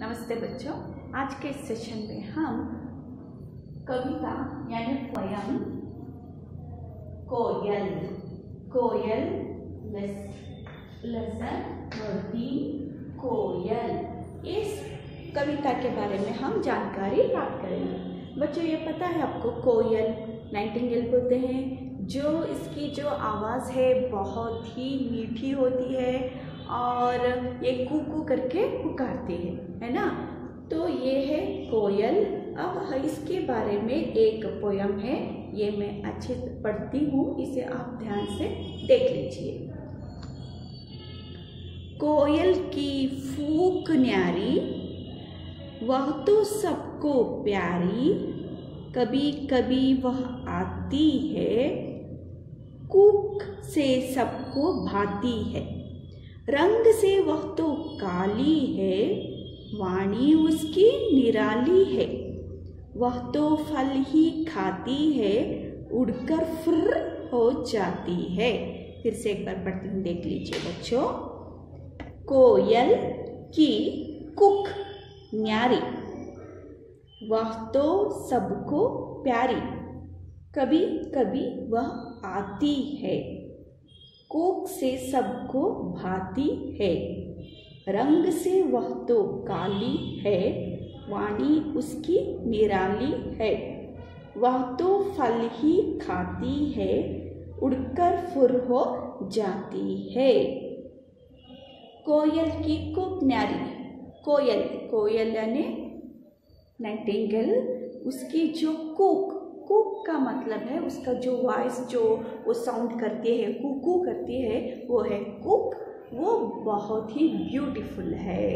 नमस्ते बच्चों, आज के सेशन में हम कविता यानी poem Koyal Koyal lesson thirteen Koyal. इस कविता के बारे में हम जानकारी प्राप्त करेंगे। बच्चों, ये पता है आपको, कोयल नाइटिंगेल बोलते हैं, जो इसकी जो आवाज़ है, बहुत ही मीठी होती है और ये कू करके पुकारती है है ना? तो ये है कोयल। अब इसके बारे में एक पोयम है, ये मैं अच्छे से पढ़ती हूँ, इसे आप ध्यान से देख लीजिए। कोयल की फूक न्यारी, वह तो सबको प्यारी कभी कभी वह आती है, कुक से सबको भाती है। रंग से वह तो काली है, वाणी उसकी निराली है। वह तो फल ही खाती है, उड़कर फुर हो जाती है। फिर से एक बार पढ़ती हूँ देख लीजिए बच्चों। कोयल की कुक न्यारी। वह तो सबको प्यारी। कभी कभी वह आती है। कोक से सबको भाती है। रंग से वह तो काली है, वाणी उसकी निराली है। वह तो फल ही खाती है, उड़कर फुर हो जाती है। कोयल की कुक न्यारी, कोयल कोयल यानी नाइटिंगेल, उसकी जो कुक कुक का मतलब है, उसका जो वॉइस जो वो साउंड करती है कुकू करती है, वो है कुक वो बहुत ही ब्यूटीफुल है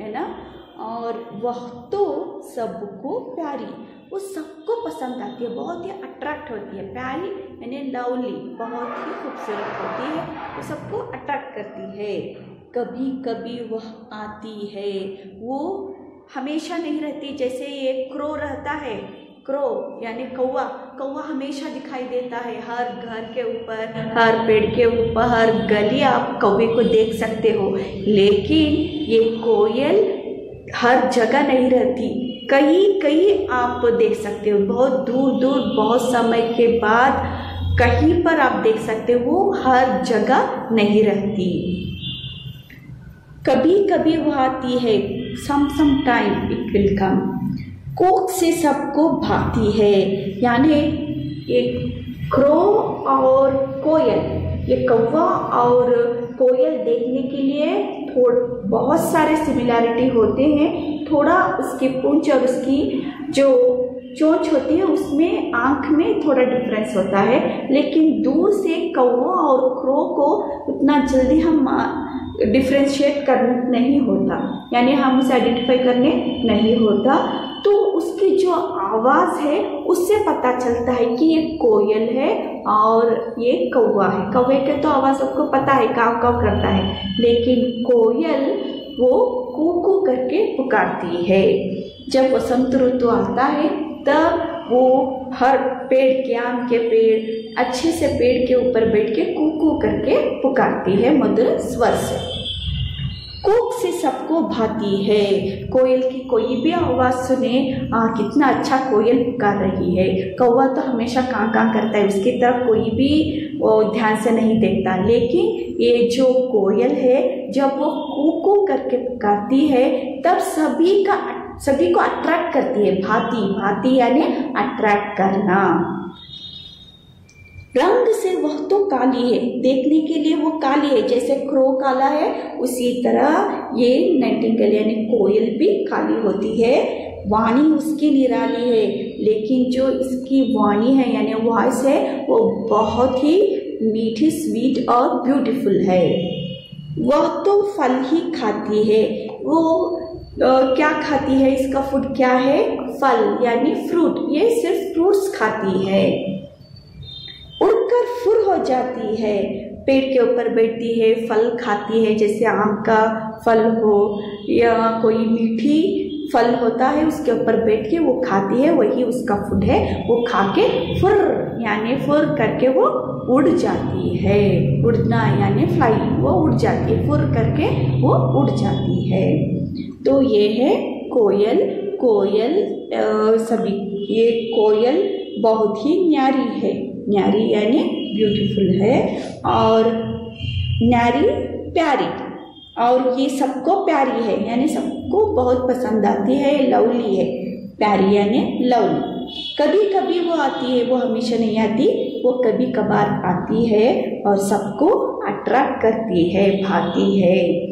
है ना? और वह तो सबको प्यारी, वो सबको पसंद आती है, बहुत ही अट्रैक्ट होती है, प्यारी यानी लवली बहुत ही खूबसूरत होती है, वो सबको अट्रैक्ट करती है। कभी कभी वह आती है, वो हमेशा नहीं रहती, जैसे ये क्रो रहता है क्रो यानी कौवा। कौवा हमेशा दिखाई देता है हर घर के ऊपर, हर पेड़ के ऊपर, हर गली आप कौवे को देख सकते हो। लेकिन ये कोयल हर जगह नहीं रहती। कहीं कहीं आप देख सकते हो। बहुत दूर दूर बहुत समय के बाद कहीं पर आप देख सकते हो, हर जगह नहीं रहती। कभी कभी वो आती है some sometime it will come Coke से सबको भाती है? यानी एक क्रो और कोयल, ये कौवा और कोयल देखने के लिए थोड़, बहुत सारे सिमिलैरिटी होते हैं। थोड़ा उसकी पूंछ और उसकी जो चोंच होती है, उसमें आँख में थोड़ा डिफरेंस होता है। लेकिन दूर से कौवा और क्रो को उतना जल्दी हम डिफ्रेंशिएट कर नहीं होता। यानी हम उसे आइडेंटिफाई करने नहीं होता। तो उसकी जो आवाज़ है, उससे पता चलता है कि ये कोयल है और ये कौवा है। कौवे के तो आवाज़ सबको पता है, काव काव करता है, लेकिन कोयल वो कू करके पुकारती है। जब वसंत ऋतु आता है, तब वो हर पेड़ के आम के पेड़, अच्छे से पेड़ के ऊपर बैठ के कू करके पुकारती है मधुर स्वर से। कुक से सबको भाती है। कोयल की कोई भी आवाज़ सुने आ, कितना अच्छा कोयल पुकार रही है। कौवा तो हमेशा कां कां करता है उसकी तरफ़ कोई भी ध्यान से नहीं देखता। लेकिन ये जो कोयल है जब वो कू करके पुकारती है तब सभी का सभी को अट्रैक्ट करती है। भाती भाती यानी अट्रैक्ट करना। रंग से वह तो काली है। देखने के लिए वो काली है जैसे क्रो काला है उसी तरह ये नाइटिंगेल यानी कोयल भी काली होती है। वाणी उसकी निराली है लेकिन जो इसकी वाणी है यानी वॉइस है वो बहुत ही मीठी स्वीट और ब्यूटीफुल है। वह तो फल ही खाती है। वो आ, क्या खाती है? इसका फ़ूड क्या है? फल यानी फ्रूट ये सिर्फ़ फ्रूट्स खाती है। उड़कर फुर हो जाती है। पेड़ के ऊपर बैठती है, फल खाती है, जैसे आम का फल हो या कोई मीठी फल होता है, उसके ऊपर बैठ के वो खाती है, वही उसका फ़ूड है। वो खा के फुर, यानी फुर करके वो उड़ जाती है। उड़ना, यानी फ्लाई वो उड़ जाती है, फुर करके वो उड़ जाती है। तो ये है कोयल। कोयल सभी, ये कोयल बहुत ही न्यारी है। न्यारी यानी ब्यूटीफुल है और न्यारी प्यारी। और ये सबको प्यारी है, यानी सबको बहुत पसंद आती है लवली है। प्यारी यानी लवली कभी कभी वो आती है, वो हमेशा नहीं आती, वो कभी कभार आती है और सबको अट्रैक्ट करती है, भाती है।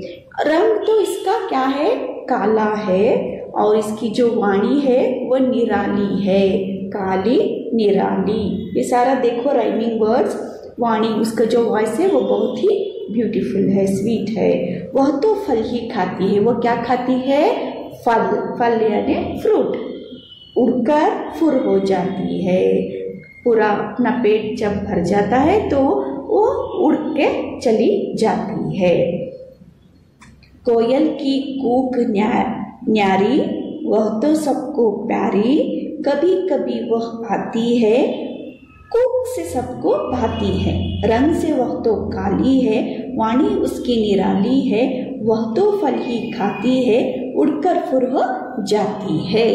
रंग तो इसका क्या है? काला है और इसकी जो वाणी है, वो निराली है, काली निराली। ये सारा देखो राइमिंग वर्ड्स वाणी उसका जो वॉइस है वो बहुत ही ब्यूटीफुल है स्वीट है। वह तो फल ही खाती है। वो क्या खाती है? फल। फल यानी फ्रूट उड़कर फुर हो जाती है। पूरा अपना पेट जब भर जाता है तो वो उड़ के चली जाती है। कोयल की कूक न्या, न्यारी वह तो सबको प्यारी कभी कभी वह आती है कुक से सबको भाती है, रंग से वह तो काली है, वाणी उसकी निराली है, वह तो फल ही खाती है, उड़कर फुरह जाती है।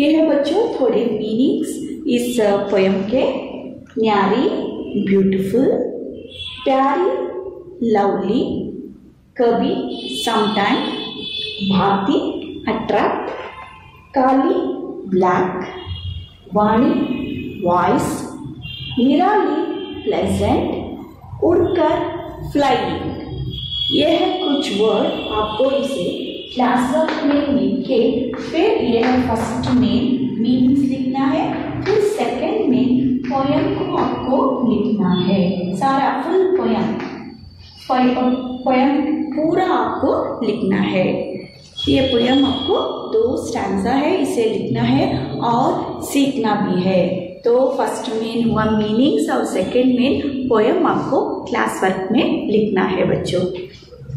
यह बच्चों, थोड़े मीनिंग्स इस पोयम के। न्यारी ब्यूटीफुल प्यारी लवली कभी समटाइम भाती अट्रैक्ट काली ब्लैक वाणी वॉइस निराली प्लेजेंट उड़कर फ्लाइंग यह कुछ वर्ड आपको इसे क्लास वर्क में लिख के फिर यह फ़र्स्ट में मीनिंग्स लिखना है, फिर सेकंड में पोयम को आपको लिखना है। सारा फुल पोयम पोयम पूरा आपको लिखना है। ये पोयम आपको दो स्टैंडा है, इसे लिखना है और सीखना भी है। तो फ़र्स्ट मेन हुआ मीनिंग्स और सेकेंड मेन पोयम आपको क्लास वर्क में लिखना है बच्चों।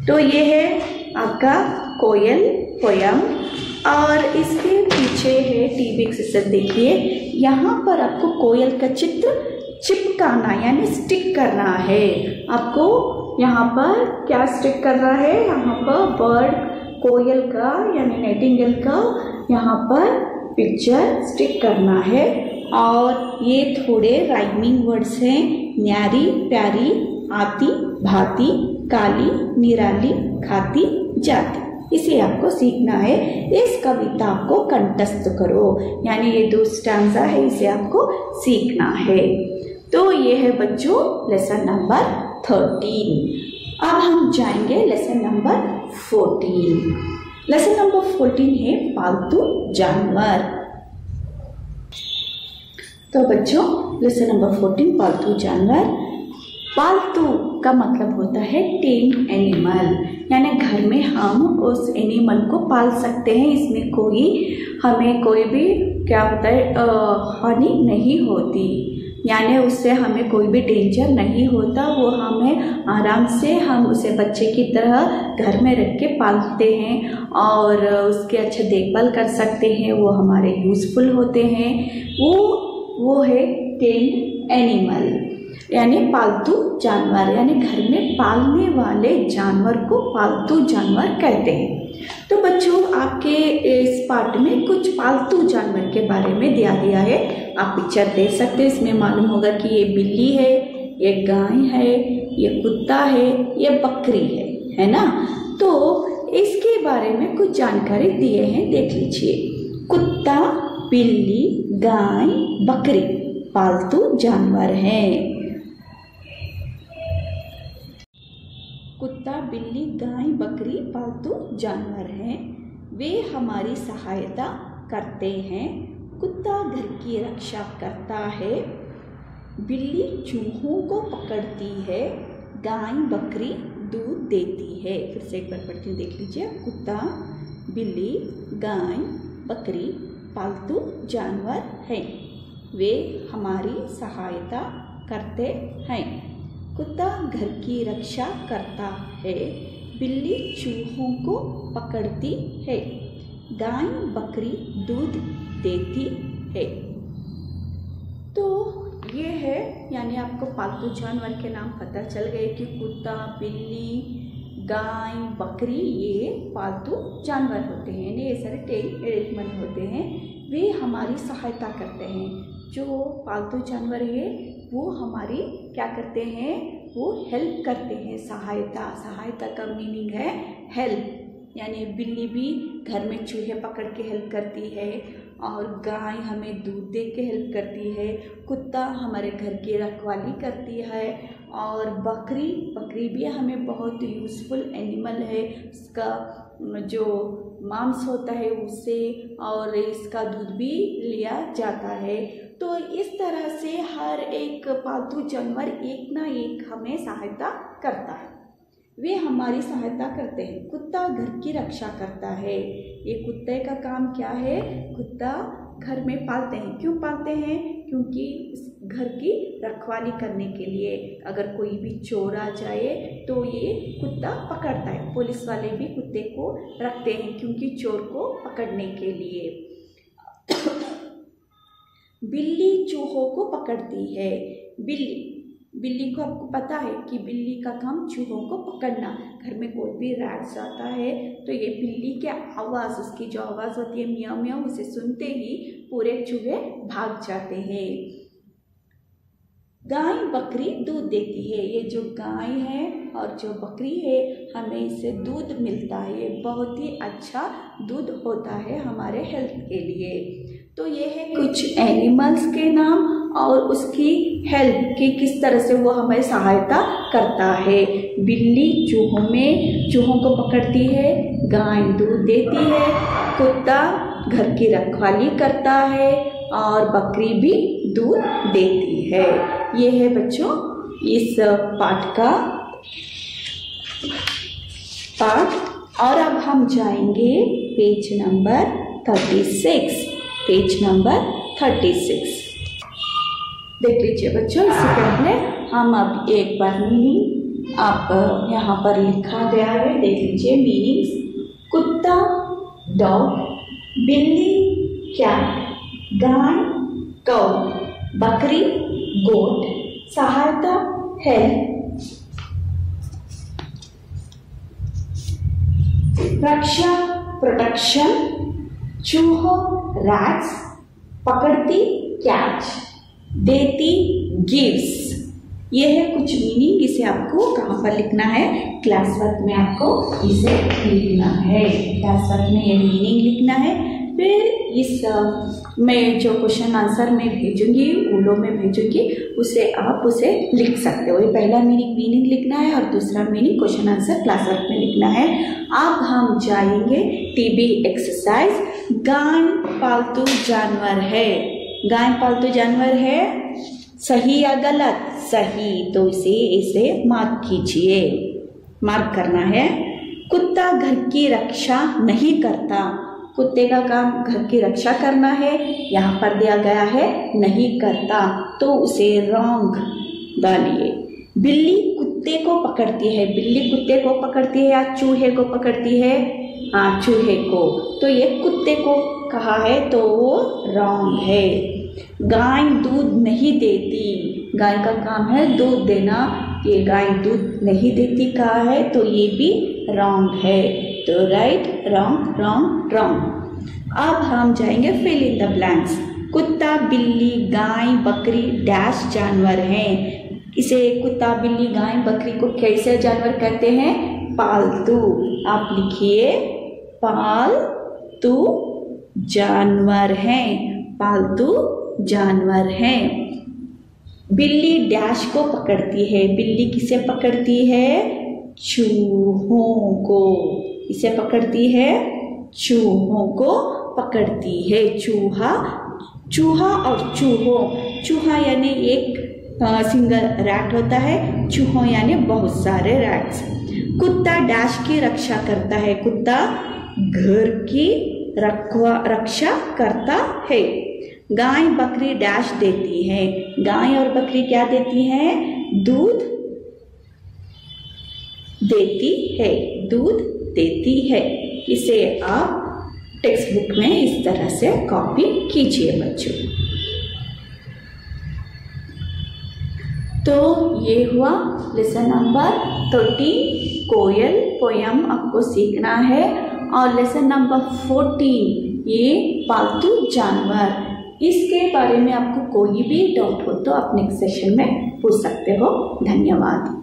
तो ये है आपका कोयल पोयम और इसके पीछे है टीवी एक्सरसाइज देखिए। यहाँ पर आपको कोयल का चित्र चिपकाना, यानी स्टिक करना है। आपको यहाँ पर क्या स्टिक करना है? यहाँ पर बर्ड कोयल का यानी नाइटिंगेल का यहाँ पर पिक्चर स्टिक करना है। और ये थोड़े राइमिंग वर्ड्स हैं। न्यारी, प्यारी, आती, भाती, काली, निराली, खाती, जाती। इसे आपको सीखना है। इस कविता को कंटस्थ करो। यानी ये दो स्टैंडा है, इसे आपको सीखना है। तो ये है बच्चों लेसन नंबर थर्टीन अब हम जाएँगे lesson number fourteen lesson number fourteen है पालतू जानवर। तो बच्चों लेसन नंबर फोर्टीन पालतू जानवर। पालतू का मतलब होता है टेम एनिमल यानी घर में हम उस एनिमल को पाल सकते हैं। इसमें कोई, हमें कोई भी क्या होता है हानि नहीं होती। यानी उससे हमें कोई भी डेंजर नहीं होता, वो हमें आराम से हम उसे बच्चे की तरह घर में रख के पालते हैं और उसके अच्छे देखभाल कर सकते हैं, वो हमारे यूज़फुल होते हैं। वो वो है टेन एनिमल यानी पालतू जानवर, यानी घर में पालने वाले जानवर को पालतू जानवर कहते हैं। तो बच्चों, आपके इस पार्ट में कुछ पालतू जानवर के बारे में दिया गया है। आप पिक्चर देख सकते हैं। इसमें मालूम होगा कि ये बिल्ली है, ये गाय है, ये कुत्ता है, ये बकरी है है ना? तो इसके बारे में कुछ जानकारी दिए हैं, देख लीजिए। कुत्ता, बिल्ली, गाय, बकरी पालतू जानवर हैं। कुत्ता, बिल्ली, गाय, बकरी, पालतू जानवर हैं। वे हमारी सहायता करते हैं। कुत्ता घर की रक्षा करता है। बिल्ली चूहों को पकड़ती है। गाय, बकरी दूध देती है। फिर से एक बार पढ़ती के देख लीजिए। कुत्ता, बिल्ली, गाय, बकरी, पालतू जानवर हैं। वे हमारी सहायता करते हैं। कुत्ता घर की रक्षा करता है, बिल्ली चूहों को पकड़ती है, गाय, बकरी दूध देती है। तो ये है, यानी आपको पालतू जानवर के नाम पता चल गए कि कुत्ता, बिल्ली, गाय, बकरी, ये पालतू जानवर होते हैं ये सारे टेल होते हैं। वे हमारी सहायता करते हैं। जो पालतू जानवर है वो हमारी क्या करते हैं? वो हेल्प करते हैं, सहायता सहायता का मीनिंग है हेल्प यानी बिल्ली भी घर में चूहे पकड़ के हेल्प करती है और गाय हमें दूध दे के हेल्प करती है, कुत्ता हमारे घर की रखवाली करती है और बकरी बकरी भी हमें बहुत यूज़फुल एनिमल है इसका जो मांस होता है उससे और इसका दूध भी लिया जाता है। तो इस तरह से हर एक पालतू जानवर एक ना एक हमें सहायता करता है। वे हमारी सहायता करते हैं। कुत्ता घर की रक्षा करता है। ये कुत्ते का काम क्या है? कुत्ता घर में पालते हैं। क्यों पालते हैं? क्योंकि घर की रखवाली करने के लिए अगर कोई भी चोर आ जाए तो ये कुत्ता पकड़ता है। पुलिस वाले भी कुत्ते को रखते हैं क्योंकि चोर को पकड़ने के लिए। बिल्ली चूहों को पकड़ती है। बिल्ली बिल्ली को आपको पता है कि बिल्ली का काम चूहों को पकड़ना। घर में कोई भी रैट्स आता है तो ये बिल्ली के आवाज़, उसकी जो आवाज़ होती है मियाँ मियाँ उसे सुनते ही पूरे चूहे भाग जाते हैं। गाय, बकरी दूध देती है। ये जो गाय है और जो बकरी है, हमें इससे दूध मिलता है। ये बहुत ही अच्छा दूध होता है हमारे हेल्थ के लिए। तो ये है कुछ एनिमल्स के नाम और उसकी हेल्प की किस तरह से वो हमें सहायता करता है। बिल्ली चूहों में, चूहों को पकड़ती है, गाय दूध देती है, कुत्ता घर की रखवाली करता है और बकरी भी दूध देती है। ये है बच्चों, इस पाठ का पाठ। और अब हम जाएँगे page number thirty six page number thirty six देख लीजिए बच्चों, इससे पहले हम अब एक बार मीनिंग आप यहाँ पर लिखा गया है। देख लीजिए मीनिंग्स कुत्ता डॉग बिल्ली कैट गाय, कौ, बकरी, गोट, सहायता हेल्प रक्षा प्रोटेक्शन चूहो रैट्स पकड़ती कैच देती गिव्स ये है कुछ मीनिंग इसे आपको कहाँ पर लिखना है? क्लास वर्क में आपको इसे लिखना है। क्लास वर्क में ये मीनिंग लिखना है। फिर इस मैं जो क्वेश्चन आंसर में भेजूँगी उलो में भेजूँगी, उसे आप उसे लिख सकते हो। ये पहला मीनिंग मीनिंग लिखना है और दूसरा meaning question answer class work में लिखना है। अब हम जाएँगे टीबी एक्सरसाइज गाय पालतू जानवर है। गाय पालतू जानवर है? सही या गलत? सही तो इसे इसे मार्क कीजिए। मार्क करना है, कुत्ता घर की रक्षा नहीं करता। कुत्ते का काम घर की रक्षा करना है, यहाँ पर दिया गया है, नहीं करता तो उसे रॉन्ग डालिए। बिल्ली कुत्ते को पकड़ती है, बिल्ली कुत्ते को पकड़ती है या चूहे को पकड़ती है? हाँ चूहे को। तो ये कुत्ते को कहा है तो वो रॉन्ग है। गाय दूध नहीं देती। गाय का काम है दूध देना। ये गाय दूध नहीं देती, कहा है तो ये भी रॉन्ग है। तो राइट रॉन्ग रॉन्ग रॉन्ग अब हम जाएँगे फिल इन द ब्लैंक्स कुत्ता, बिल्ली, गाय, बकरी डैश जानवर हैं। इसे कुत्ता, बिल्ली, गाय, बकरी को कैसे जानवर कहते हैं? पालतू। आप लिखिए, पालतू जानवर हैं। पालतू जानवर हैं। बिल्ली डैश को पकड़ती है। बिल्ली किसे पकड़ती है? चूहों को। इसे पकड़ती है? चूहों को पकड़ती है। चूहा चूहा और चूहो। चूहा यानी एक सिंगल रैट होता है। चूहो यानी बहुत सारे रैट्स। कुत्ता डैश की रक्षा करता है। कुत्ता घर की रक्षा करता है। गाय बकरी डैश देती है। गाय और बकरी क्या देती है? दूध देती है। दूध देती है। इसे आप टेक्स्ट बुक में इस तरह से कॉपी कीजिए बच्चों। तो ये हुआ lesson number thirteen Koyal poem आपको सीखना है। और लेसन नंबर फोर्टीन ये पालतू जानवर। इसके बारे में आपको कोई भी डाउट हो तो आप नेक्स्ट सेशन में पूछ सकते हो। धन्यवाद।